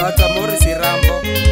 Kota Morisi Rambo.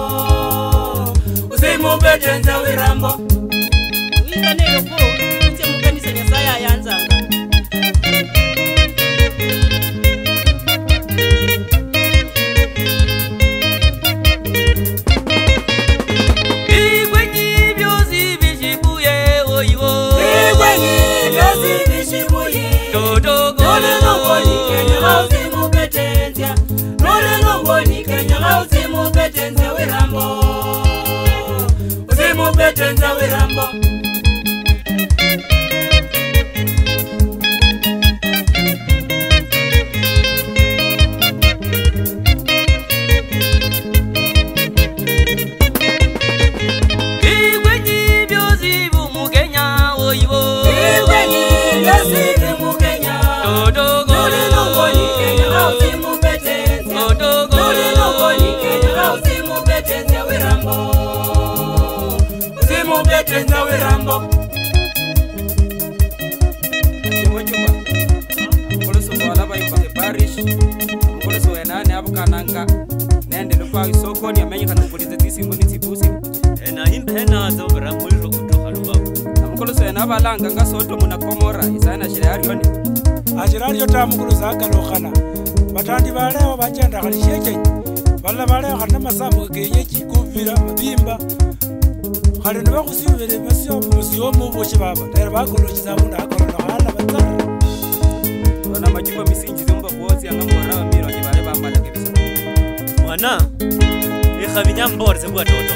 ubedenza wirambo mọ́. Igwe nyi bịa ozi oyibo. Igwe nyi bịa mwenya werambo kananga nende lupaisokoni amenyekana kupulize tsisimbo ni tsipusi enaimbenaza uviramwiro kutuha lubavu namukuluso ene avalanga nga sodomu na komora isaina shili aryo ne ashili aryo ta mukuluso akalukhana vatandi valeho vachenda khali shecheyi valala valeho khali na masambo kenyeji kuvira mabimba khale ni bakhusibele masio musio mubushi baba lero bakuluchiza mundu akorona khana batsara ona majuba misinji zimba kuozia ngamora bamironyi bare bamala kebisa mwana ikha e binyamborze bwa toto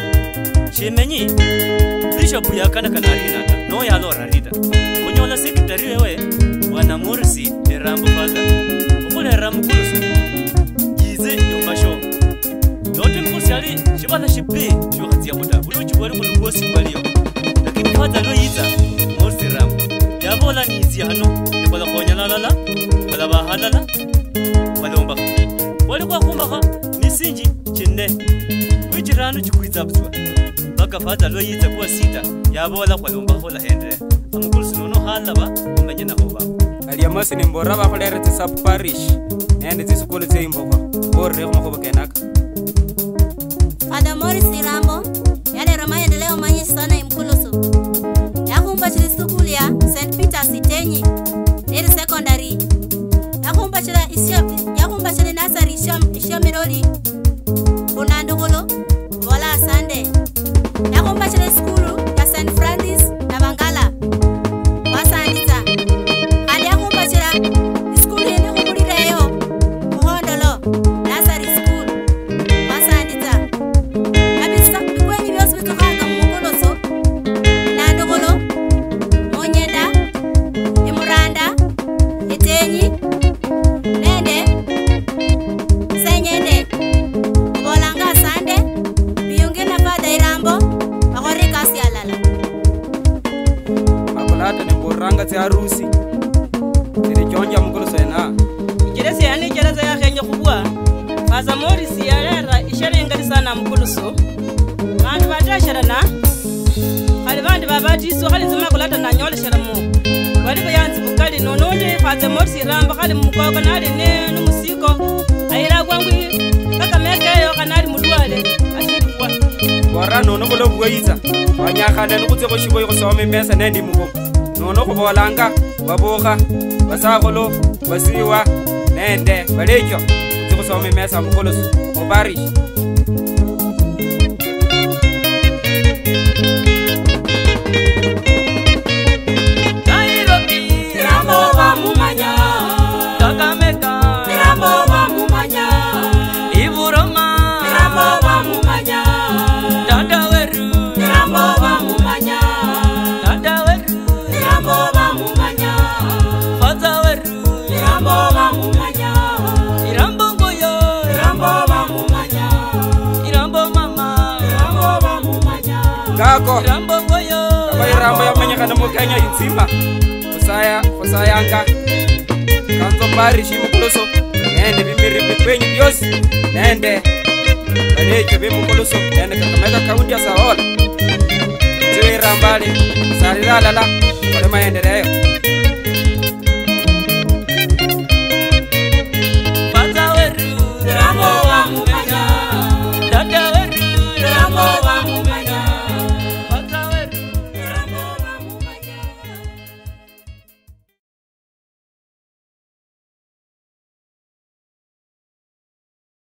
shimenyi bishop yakana kanalinata no yalora rida kunyola sekretari wewe bwana mursi erambo fadha ukhulera e mukulusu jize yomasho dote mkusyali shibala shibii wari kuno bose bariyo lakini kwanza no yiza musiramu yabola nizi hano kwa nikola konya nalala balabahalala balomba wali kwakumbaha nisinji cinne wijiranu chukwiza butwa baka fadha lo yiza kuwa sita yabola kwalombaho lahendere amukulusi nono halaba umenye naho ni mbora wa bakholere tisapu parish nende tsisikulu Kwa borrekho makhuba kenaka Father Morris Rambo maendeleo money, sana tsa rusi tere jonja mokolo sena ikere se yane ikere tsa yagenye go bua fasa mo ri si ya gera ishere e nga di sana mokolo so bantu ba tsa shara na hali bantu ba ba di so hali zuma go lata na nyole shara mo bali go yantsi bukali no no le fasa mo ri si ramba hali mo kwa kana le ne no musiko aira kwa ngwi kaka meke yo kana ri mudwale ashi kwa gora no no go lobuga itsa wa nyagana le go tse go shiboi go sa o memesa ne ndi mo nono khubolanga babukha basakhulu basiwa nende balekyo khuzikhusoma imesa mukholosi mubarishi kana mukanya itsimba kusaya kusayanga kanzo pari chimukoloso nende bimiri bikwenyu byose nende banecho bimukoloso nende kakamaika kaundia sahola tiwirambali salilalala olemaendereyo